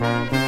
Bye.